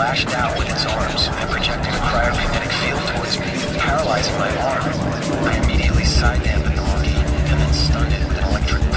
with its arms and projected a cryogenic field towards me, paralyzing my arm. I immediately side dampened the monkey and then stunned it with an electric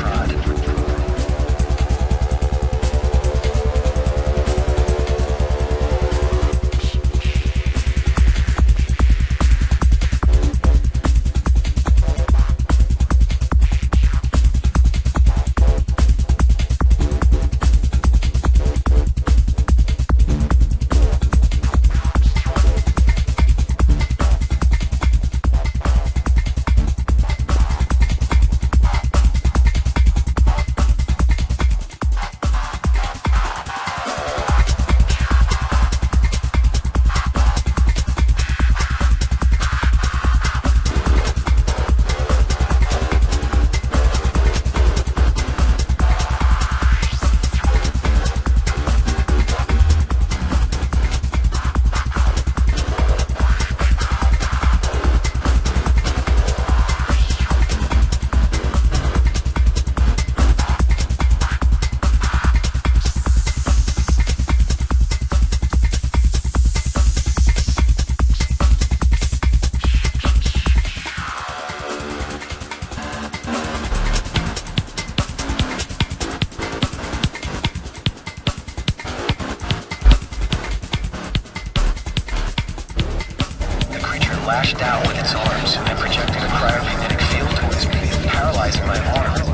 lashed out with its arms and projected a cryogenic field towards me, paralyzing my arm.